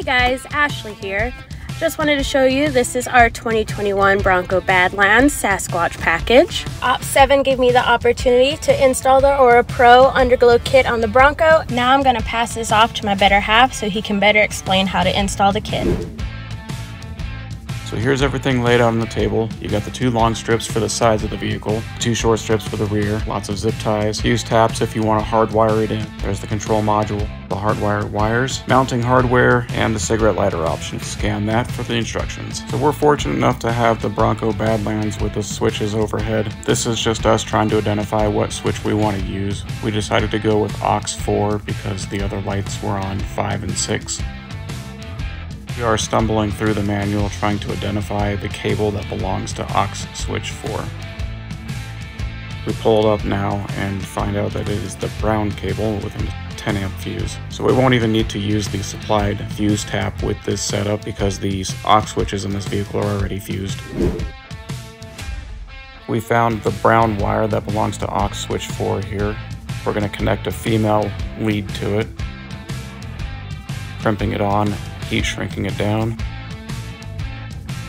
Hey guys, Ashley here. Just wanted to show you this is our 2021 Bronco Badlands Sasquatch package. OPT7 gave me the opportunity to install the Aura Pro underglow kit on the Bronco. Now I'm gonna pass this off to my better half so he can better explain how to install the kit. So here's everything laid out on the table. You got the two long strips for the sides of the vehicle, two short strips for the rear, lots of zip ties, fuse taps if you want to hardwire it in. There's the control module, the hardwired wires, mounting hardware, and the cigarette lighter option. Scan that for the instructions. So we're fortunate enough to have the Bronco Badlands with the switches overhead. This is just us trying to identify what switch we want to use. We decided to go with AUX 4 because the other lights were on 5 and 6. We are stumbling through the manual trying to identify the cable that belongs to aux switch 4. We pull it up now and find out that it is the brown cable with a 10 amp fuse. So we won't even need to use the supplied fuse tap with this setup because these aux switches in this vehicle are already fused. We found the brown wire that belongs to aux switch 4 here. We're going to connect a female lead to it, crimping it on heat shrinking it down,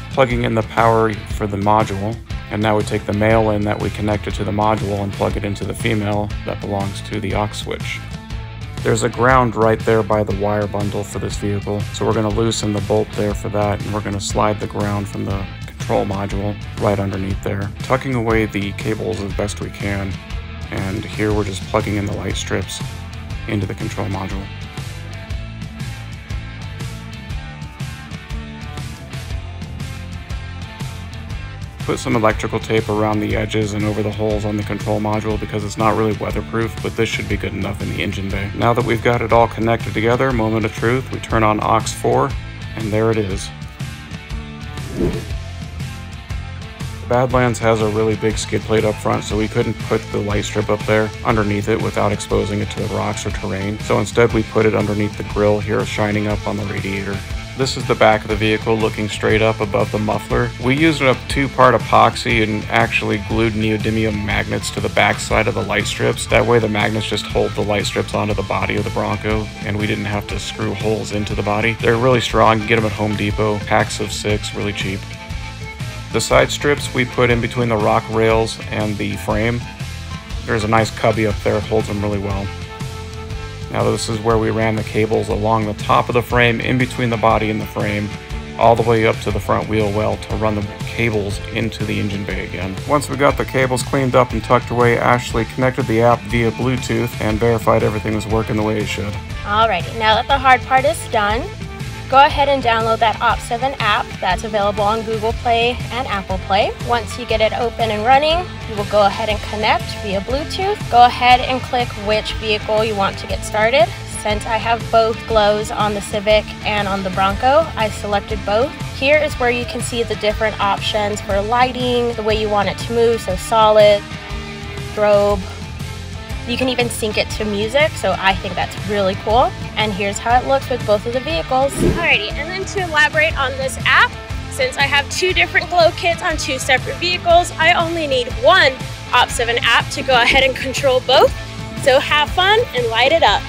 plugging in the power for the module, and now we take the male in that we connected to the module and plug it into the female that belongs to the aux switch. There's a ground right there by the wire bundle for this vehicle, so we're going to loosen the bolt there for that, and we're going to slide the ground from the control module right underneath there, tucking away the cables as best we can, and here we're just plugging in the light strips into the control module. Put some electrical tape around the edges and over the holes on the control module because it's not really weatherproof, but this should be good enough in the engine bay. Now that we've got it all connected together, moment of truth, we turn on aux 4, and there it is. Badlands has a really big skid plate up front, so we couldn't put the light strip up there underneath it without exposing it to the rocks or terrain. So instead we put it underneath the grill here, shining up on the radiator. This is the back of the vehicle looking straight up above the muffler. We used a two-part epoxy and actually glued neodymium magnets to the back side of the light strips. That way the magnets just hold the light strips onto the body of the Bronco and we didn't have to screw holes into the body. They're really strong, you get them at Home Depot, packs of six, really cheap. The side strips we put in between the rock rails and the frame. There's a nice cubby up there, holds them really well. Now this is where we ran the cables along the top of the frame, in between the body and the frame, all the way up to the front wheel well to run the cables into the engine bay again. Once we got the cables cleaned up and tucked away, Ashley connected the app via Bluetooth and verified everything was working the way it should. Alrighty, now that the hard part is done, go ahead and download that OPT7 app that's available on Google Play and Apple Play. Once you get it open and running, you will go ahead and connect via Bluetooth. Go ahead and click which vehicle you want to get started. Since I have both glows on the Civic and on the Bronco, I selected both. Here is where you can see the different options for lighting, the way you want it to move, so solid, strobe, you can even sync it to music, so I think that's really cool. And here's how it looks with both of the vehicles. Alrighty, and then to elaborate on this app, since I have two different glow kits on two separate vehicles, I only need one OPT7 app to go ahead and control both. So have fun and light it up.